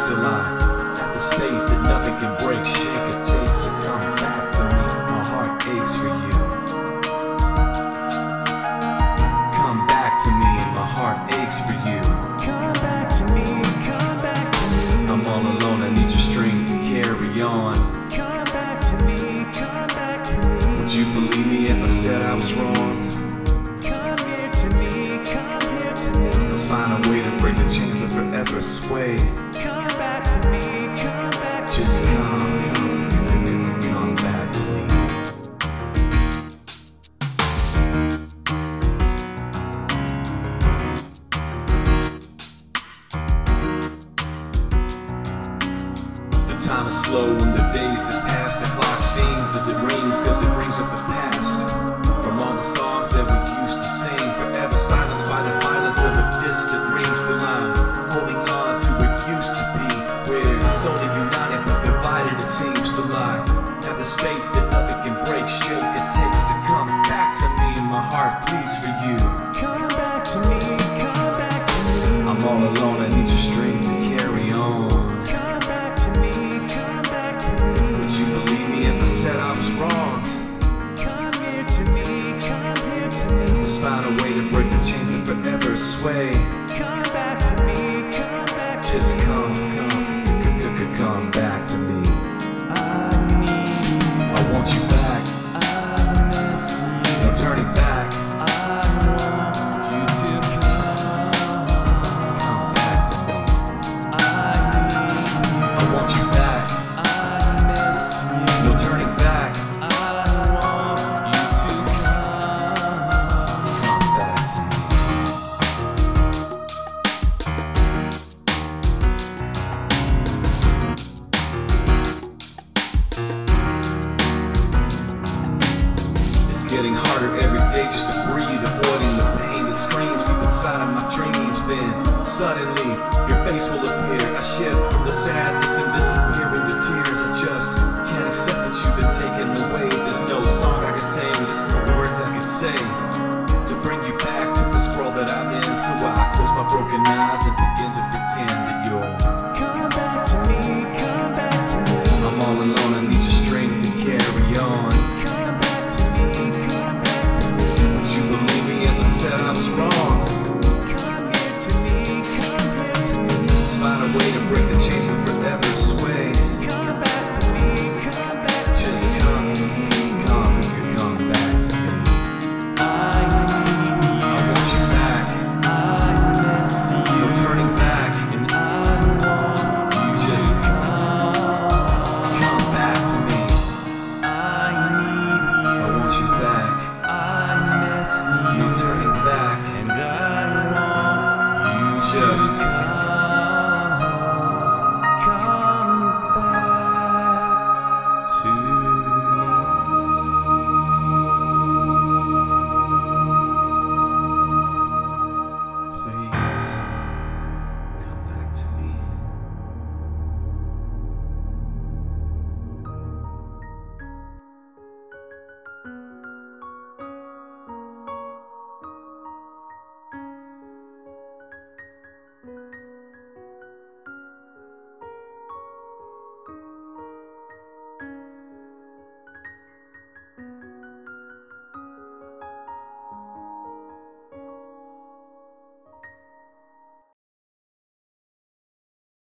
Still I line. The state that nothing can break, shake or take. So come back to me. My heart aches for you. Come back to me, my heart aches for you. Come back to me, come back to me. I'm all alone, I need your strength to carry on. slow in the days that pass. The clock stings as it rings, cause it brings up the past. From all the songs that we used to sing, forever silenced by the violence of a distant rings to life. Holding on to what used to be, we're united but divided it seems to lie. Now the state that nothing can break, shake it takes to come back to me. My heart pleads for you. Come back to me, come back to me. I'm all alone. his getting harder every day just to breathe, avoiding the pain the screams deep inside of my dreams. Then suddenly, your face will. Find a way to break the chains